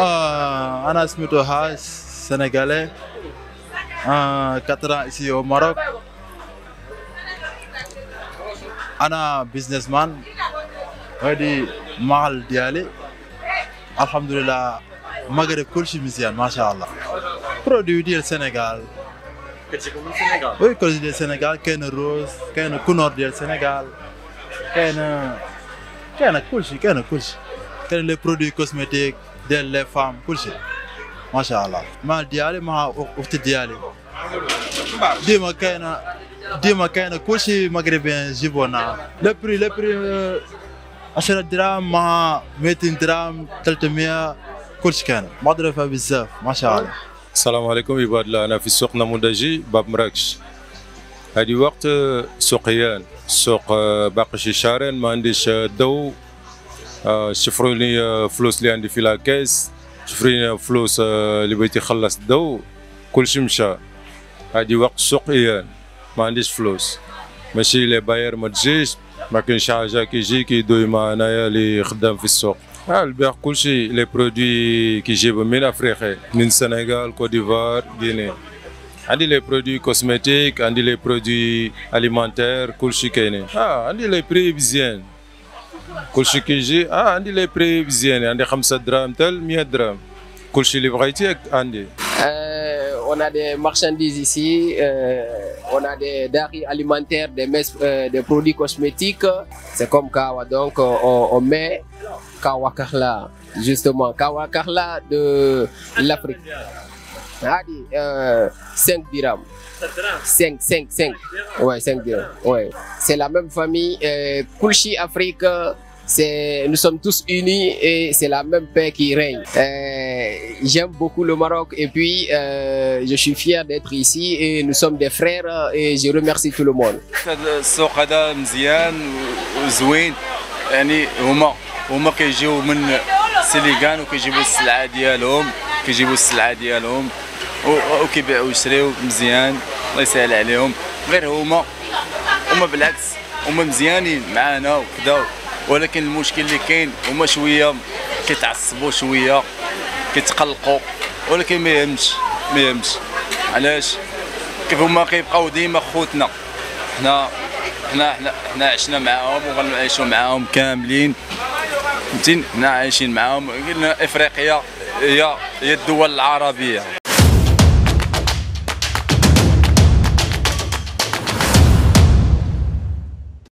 Euh, Anas Mitoha, sénégalais, euh, 4 ans ici au Maroc. Ana businessman, di Mahal Dialé. Alhamdulillah, Maghreb Kulchi Misian, Masha'Allah. Produit du Sénégal. Sénégal? Oui, Kulchi du Sénégal, Ken Rose, Ken Kunor du Sénégal, Ken. Ken Kulchi, Ken Kulchi. Ken les produits. ديال لي فام كل شيء ما شاء الله. مال ديالي مع أخت ديالي ديما كاين ديما كاين كل شيء مغربي جيبونا لو بري لو بري 10 دراهم مع 200 درهم 300 كل شيء كان مضروبه بزاف ما شاء الله. السلام عليكم عباد الله. أنا في السوق نموذجي باب مراكش. هذه وقت سوقيان السوق باقي شي شهرين ما عنديش الضو شفروني فلوس اللي عندي في لاكيس شفروني فلوس اللي بغيت يخلص الضو. كلشي مشى. هذه وقت سوقيان ما عنديش فلوس. ماشي لي باير ما تجيش. ما كاينش حاجة كيجي كيدوي مع أنايا اللي خدام في السوق. آه البيع كلشي. لي برودوي كيجيبوا من أفريقيا. من السنغال كوت ديفوار غيني عندي لي برودوي كوسميتيك عندي لي برودوي اليمونتير كلشي كاينين. آه عندي لي بري مزيان. كلشي كيجي اه عندي لي بري مزيان عندي 5 دراهم حتى 100 درهم كلشي اللي بغيتي عندي Euh, on a des marchandises ici, euh, on a des denrées alimentaires, des, mes- euh, des produits cosmétiques. C'est comme Kawa, donc on, on met Kawa Karla, justement, Kawa Karla de l'Afrique. Hadi, euh, 5 dirhams. 5, 5, 5. Ouais, 5 dirhams. Ouais. C'est la même famille. Euh, Kulchi Afrique, c'est, nous sommes tous unis et c'est la même paix qui règne. Euh, J'aime beaucoup le Maroc et puis euh, je suis fier d'être ici et nous sommes des frères et je remercie tout le monde. هذا السوق هذا مزيان وزوين يعني هما هما كيجيو من سيليغان وكيجيبوا السلعه ديالهم كيجيبوا السلعه ديالهم و- وكيبيعوا ويشريو مزيان. الله يسهل عليهم. غير هما هما بالعكس هما مزيانين معانا وكذا ولكن المشكل اللي كاين هما شوية كيتعصبوا شوية كيتقلقوا. ولكن ما يهمش ما يهمش. علاش؟ كيف هما كيبقاو ديما خوتنا. حنا حنا حنا عشنا معاهم وغنعيشوا معاهم كاملين. فهمتي حنا عايشين معاهم. قلنا إفريقيا هي هي الدول العربية.